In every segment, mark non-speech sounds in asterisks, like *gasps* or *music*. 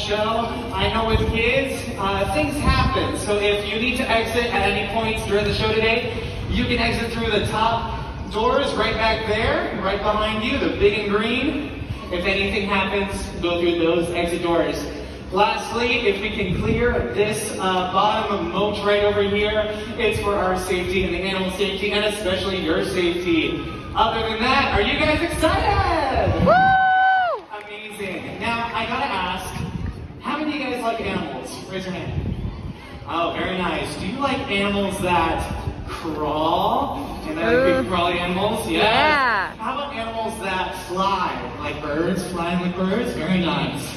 show. I know with kids, uh, things happen. So if you need to exit at any point during the show today, you can exit through the top doors right back there, right behind you, the big and green. If anything happens, go through those exit doors. Lastly, if we can clear this uh, bottom moat right over here, it's for our safety and the animal safety and especially your safety. Other than that, are you guys excited? Woo! Amazing. Now, I gotta ask, how many of you guys like animals? Raise your hand. Oh, very nice. Do you like animals that crawl? And that like big crawly animals? Yeah. Yeah. How about animals that fly? Like birds? Flying like birds? Very nice.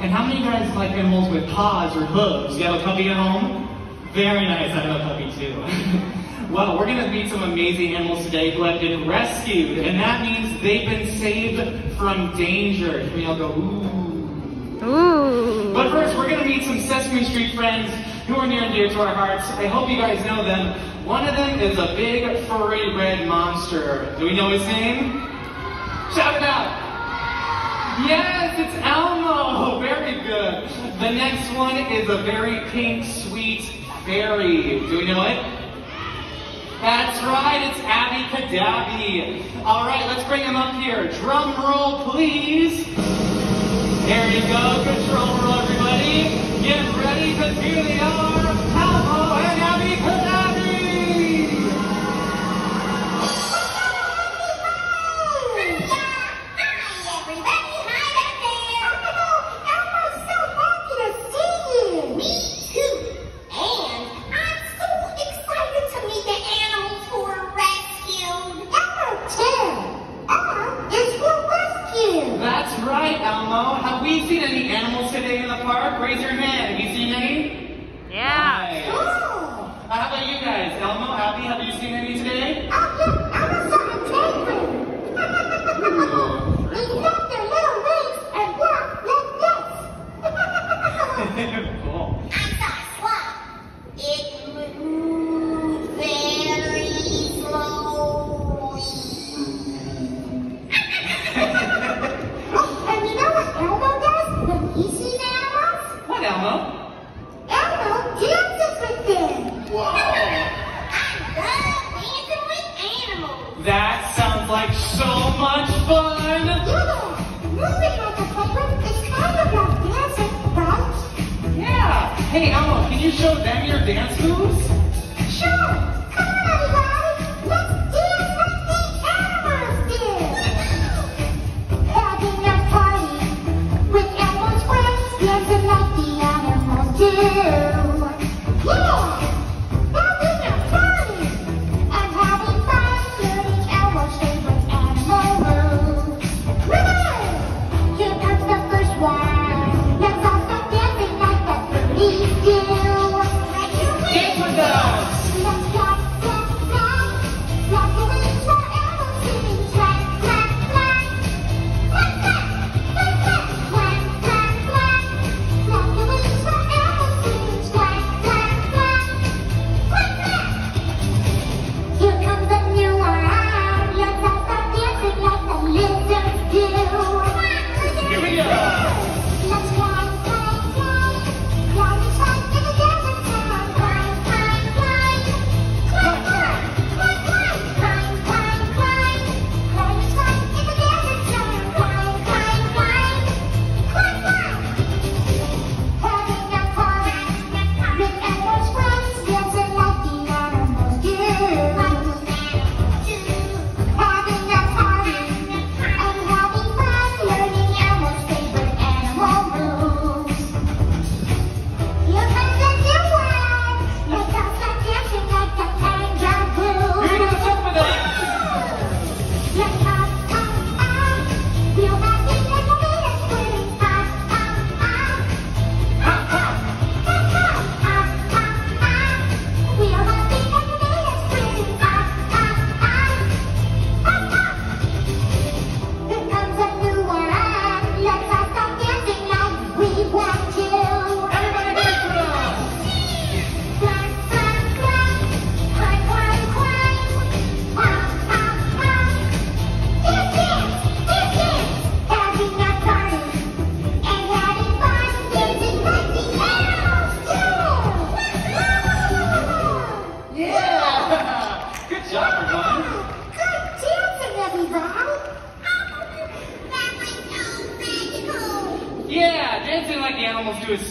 And how many of you guys like animals with paws or hooves? You have a puppy at home? Very nice. I have a puppy too. *laughs* well, we're gonna meet some amazing animals today who have been rescued, and that means they've been saved from danger. Can we all go, ooh? But first, we're gonna meet some Sesame Street friends who are near and dear to our hearts. I hope you guys know them. One of them is a big furry red monster. Do we know his name? Shout it out! Yes, it's Elmo! Very good. The next one is a very pink, sweet fairy. Do we know it? That's right, it's Abby Cadabby. All right, let's bring him up here. Drum roll, please. There you go, control roll, everybody. Get ready, because here they are, Elmo park? Raise your hand. Have you seen any? Yeah. Nice. How about you guys? Elmo, Abby, have you seen any today? Oh, That sounds like so much fun. Yeah, moving like a penguin is kind of like dancing, right? Yeah. Hey, Elmo, can you show them your dance moves? Sure. Come on, everybody. Let's dance like the animals do. Having a party with like the animals do.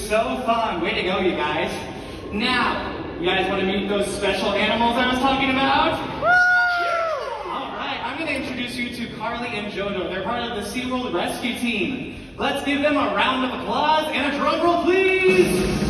So fun. Way to go, you guys. Now, you guys want to meet those special animals I was talking about? All right, I'm going to introduce you to Carly and Jojo. They're part of the SeaWorld Rescue Team. Let's give them a round of applause and a drum roll, please.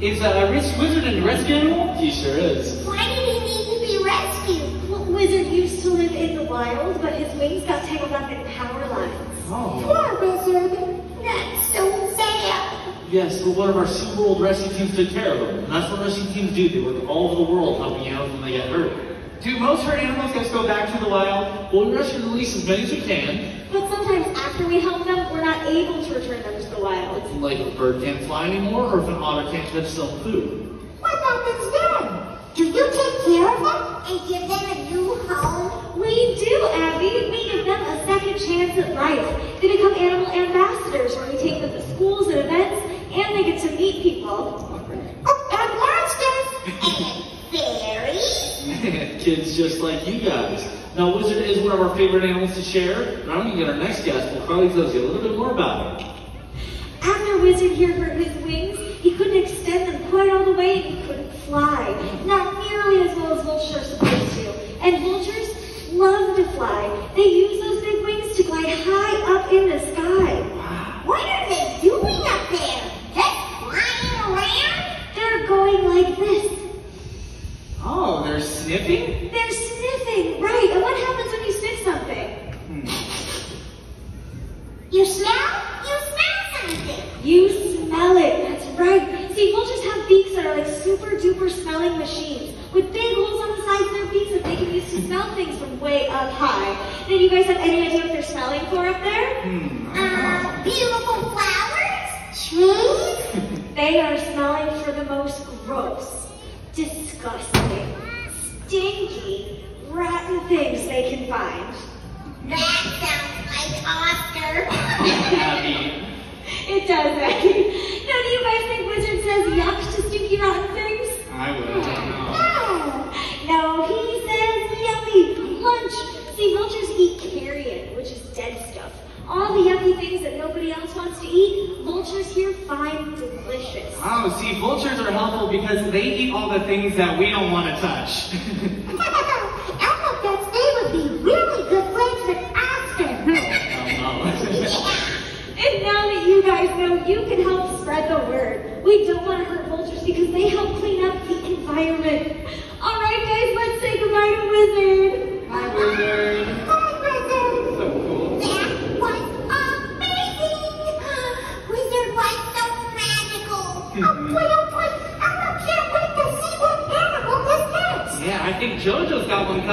Is uh, a ris- wizard and rescue animal? He sure is. Why did he need to be rescued? Well, Wizard used to live in the wild, but his wings got tangled up in power lines. Oh. Poor Wizard. That's so sad. Yes, but one of our SeaWorld rescue teams took care of them. And that's what rescue teams do. They work all over the world helping animals when they get hurt. Do most hurt animals just go back to the wild? Well, we rescue and release as many as we can. But sometimes after we help them, we're able to return them to the wild. Like if a bird can't fly anymore, or if an otter can't catch some food. What about happens then? Do you take care of them and give them a new home? We do, Abby. We give them a second chance at life. They become animal ambassadors where we take them to schools and events, and they get to meet people. Oh, and monsters and fairies. *laughs* Kids just like you guys. Now, Wizard is one of our favorite animals to share. And I'm going to get our next guest, well, Carly tells you a little bit more about it. After Wizard here hurt his wings, he couldn't extend them quite all the way and he couldn't fly. Not nearly as well as vultures are supposed to. And vultures love to fly. They use those big wings to glide high up in the sky. What are they doing up there? Just flying around? They're going like this. They're sniffing? They're sniffing, right? And what happens when you sniff something? You smell? You smell something. You smell it. That's right. See, vultures have beaks that are like super duper smelling machines with big holes on the sides of their beaks that they can use to smell things from way up high. Now, do you guys have any idea what they're smelling for up there? Hmm, Uh, beautiful flowers? Trees? *laughs* They are smelling for the most gross, disgusting, stinky, rotten things they can find. That sounds like Oscar. *laughs* It does, Becky. Now, do you guys think Wizard says yuck to stinky, rotten things? I would. I. No, he says yummy lunch. See, vultures eat carrion, which is dead stuff. All the yucky things that nobody else wants to eat, vultures here find delicious. Oh, see, vultures are helpful because they eat all the things that we don't want to touch. *laughs*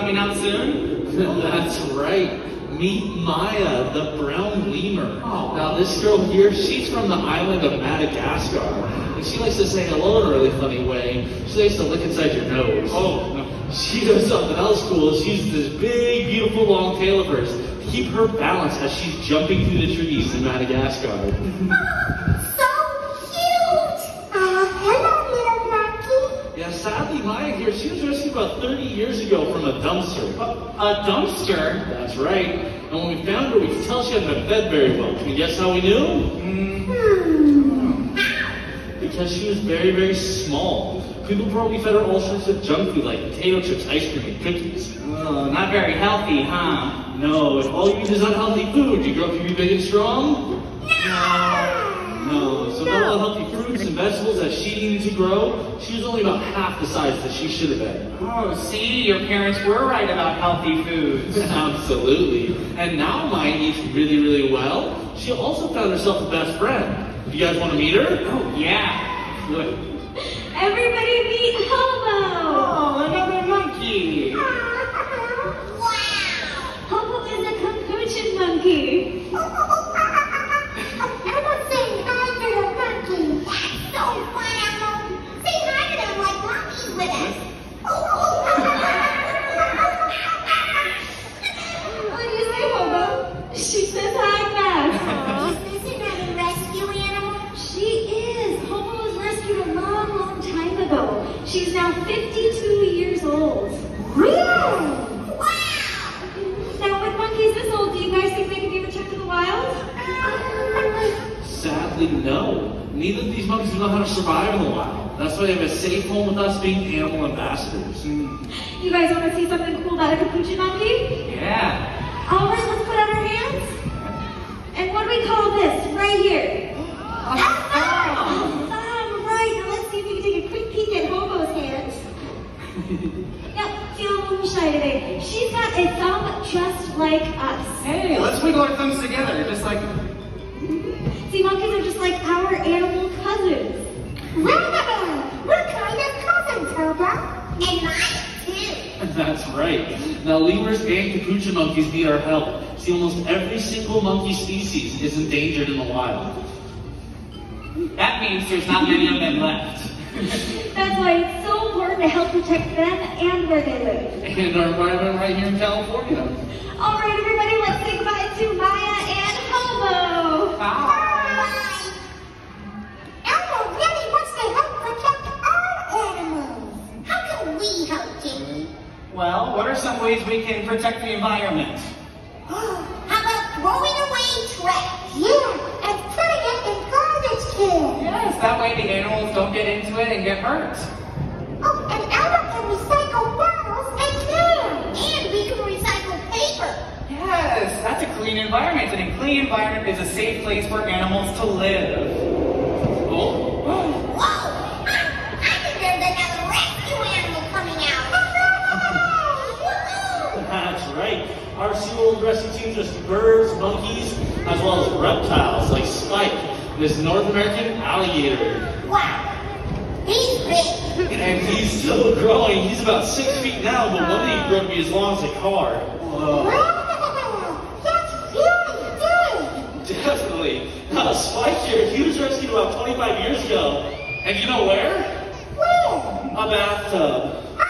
coming out soon. *laughs* That's right. Meet Maya, the brown lemur. Oh. Now, this girl here, she's from the island of Madagascar. And she likes to say hello in a really funny way. She likes to lick inside your nose. Oh, no. She does something else cool. She uses this big, beautiful long tail of hers to keep her balance as she's jumping through the trees in Madagascar. *laughs* So cute. Uh, hello, little monkey. Yeah, sadly, Maya here, she was rescued about 30 years from a dumpster. A dumpster? That's right. And when we found her, we could tell she hadn't been fed very well. Can you guess how we knew? Hmm. Because she was very, very small. People probably fed her all sorts of junk food like potato chips, ice cream, and cookies. Oh, not very healthy, huh? No, if all you eat is unhealthy food, you grow up to be big and strong? No. So with all the healthy fruits and vegetables that she needed to grow, she was only about half the size that she should have been. Oh, see, your parents were right about healthy foods. *laughs* Absolutely. And now Maya eats really, really well. She also found herself a best friend. You guys want to meet her? Oh, yeah. Good. Everybody meet Hobo. Oh, another monkey. Wow. Hobo is a capuchin monkey. She says hi back. Aww. Is this another rescue animal? She is. Hobo was rescued a long, long time ago. She's now 52 years old. Really? Wow! Now with monkeys this old, do you guys think they could be returned to the wild? Sadly, no. Neither of these monkeys know how to survive in the wild. That's why they have a safe home with us being animal ambassadors. Mm. You guys want to see something cool about a capuchin monkey? Yeah. All right, let's our hands. And what do we call this right here? Oh. Um, right, now let's see if we can take a quick peek at Hobo's hands. *laughs* Yep, feeling a little shy today. She's got a thumb just like us. Hey, let's wiggle our thumbs together, just like. See, monkeys are just like our animal cousins. Wow! We're kind of cousins, Hobo. And mine, too. That's right. Now, lemurs and capuchin monkeys need our help. See, almost every single monkey species is endangered in the wild. That means there's not many of them left. That's why it's so important to help protect them and where they live. And our environment right here in California. All right, everybody, let's say goodbye to Maya and Hobo. Bye. Elmo really wants to help protect our animals. How can we help, Jimmy? Well, what are some ways we can protect the environment? *gasps* How about throwing away trash? Yeah, and putting it in garbage cans. Yes, that way the animals don't get into it and get hurt. Oh, and Elmo can recycle bottles and cans. And we can recycle paper. Yes, that's a clean environment, and a clean environment is a safe place for animals to live. Oh, *gasps* Whoa! I, I think there's another rescue animal coming out. That's Our SeaWorld rescue teams are birds, monkeys, as well as reptiles like Spike, this North American alligator. wow, he's big. And he's still growing. He's about six feet now, but one day he grew to be as long as a car. Wow, that's really big. Definitely. Now, Spike here, he was rescued about 25 years ago. And you know where? Where? A bathtub. A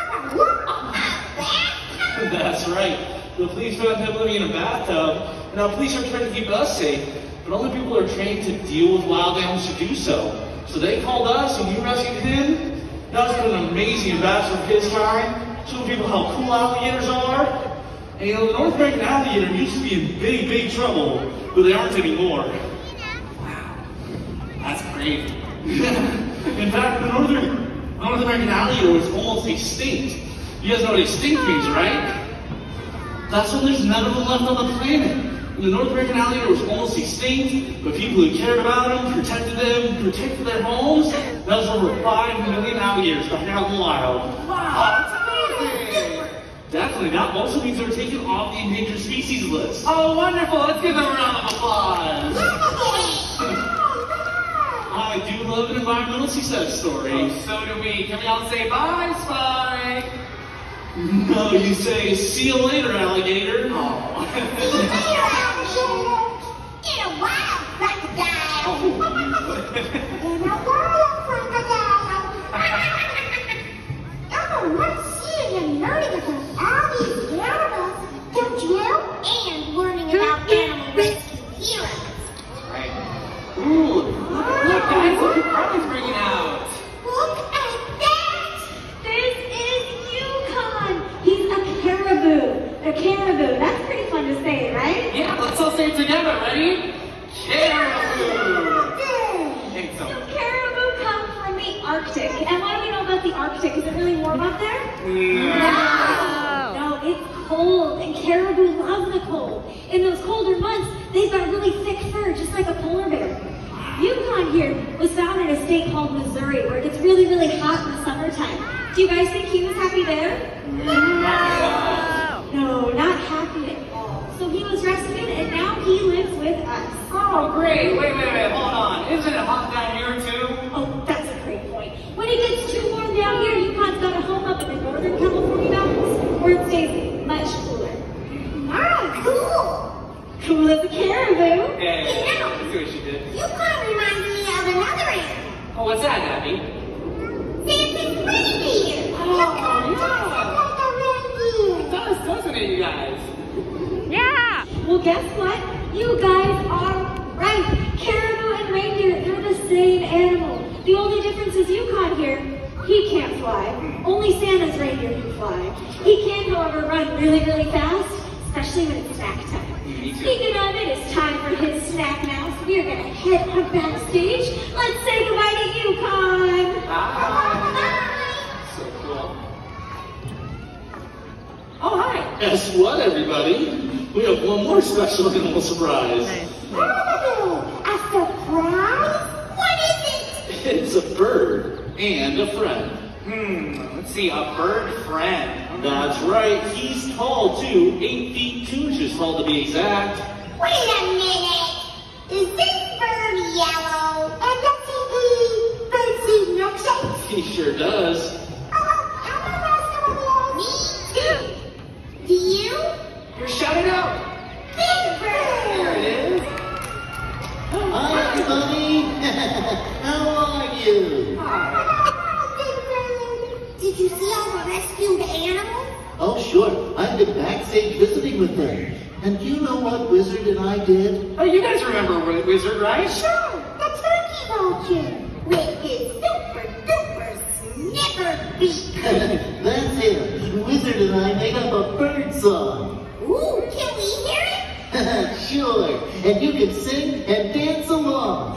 lot of That's right. The police found him living in a bathtub. And now police are trying to keep us safe, but only people are trained to deal with wild animals to do so. So they called us and we rescued him. That he's an amazing ambassador of his time. showing people how cool alligators are. And you know, the North American alligator used to be in big, big trouble, but they aren't anymore. Wow. That's crazy. *laughs* in fact, the Northern, North American alligator was almost extinct. You guys know what extinct means, right? That's when there's none of them left on the planet. The North American alligator was almost extinct, but people who cared about them, protected them, protected their homes, that was over 5 million alligators back out in the wild. Wow, that's amazing. Definitely, that also means they're taken off the endangered species list. Oh, wonderful. Let's give them a round of applause. *laughs* I do love an environmental success story. Oh, so do we. Can we all say bye, Spike? *laughs* No, you say, see you later, alligator. In *laughs* *laughs* a wild crocodile. Oh. In a wild Ready? Caribou. Think so. So caribou come from the Arctic. And what do we know about the Arctic? Is it really warm up there? Oh. No, it's cold, and caribou love the cold. In those colder months, they've got really thick fur, just like a polar bear. Yukon here was found in a state called Missouri, where it gets really, really hot in the summertime. Do you guys think he was happy there? Oh. No, not happy at all. So he was rescued, and now he lives with us. Oh, great. Wait, wait, wait. Hold on. Isn't it hot down here, too? Oh, that's a great point. When it gets too warm down here, Yukon's got a home up in the northern California mountains, where it stays much cooler. Ah, cool! Cool as a caribou. Hey, let's see what she did. You kind of remind me of another animal. Oh, what's that, Abby? Santa's reindeer. Oh, Look how it yeah. It does, doesn't it, you guys? Well, guess what? You guys are right. Caribou and reindeer, they're the same animal. The only difference is is Yukon here. He can't fly. Only Santa's reindeer can fly. He can, however, run really, really fast, especially when it's snack time. Speaking of it, it's time for his snack now, so we are going to head up backstage. Let's say goodbye to Yukon. So cool. Oh, hi. Guess what, everybody? We have one more special animal surprise. Nice. Oh, a surprise? What is it? It's a bird and a friend. Hmm, let's see, a bird friend. That's right, he's tall too, 8 feet 2 inches tall to be exact. Wait a minute. Is this bird yellow? And does he eat birdseed milkshakes? He sure does. Oh, I'm a rascal. Me too. Do you? You're shouting out. Big bird. There it is. Hi, everybody. How are you? Did you see all the rescued animals? Oh, sure. I've been backstage visiting with them. And do you know what Wizard and I did? Oh, you guys remember Wi- Wizard, right? Sure, the turkey vulture with his super duper sniffer beak. *laughs* That's him. Wizard and I made up a bird song. Ooh, can we hear it? *laughs* sure. And you can sing and dance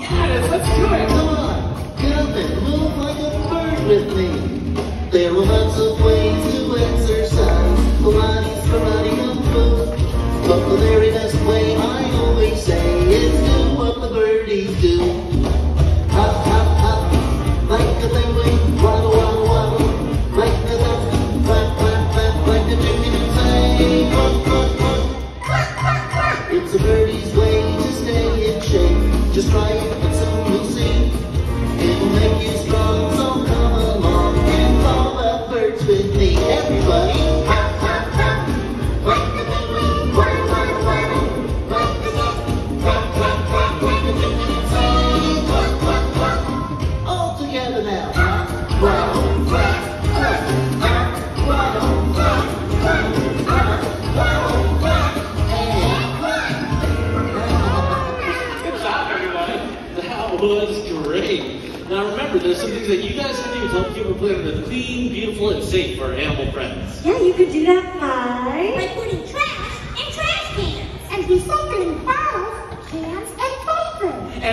Yes, let's do it. Come on. Get up and move like a bird with me.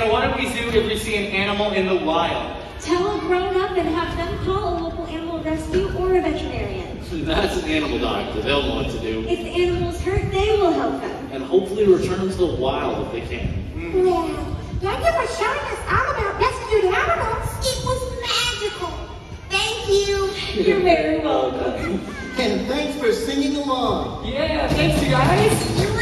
Hannah, why don't we do if we see an animal in the wild? Tell a grown up and have them call a local animal rescue or a veterinarian. *laughs* That's an animal doctor. They'll want to do. If the animal's hurt, they will help them. And hopefully return to the wild if they can. Mm-hmm. Yeah. Thank you for showing us all about rescued animals. It was magical. Thank you. *laughs* You're very welcome. and thanks for singing along. Yeah, thanks you guys.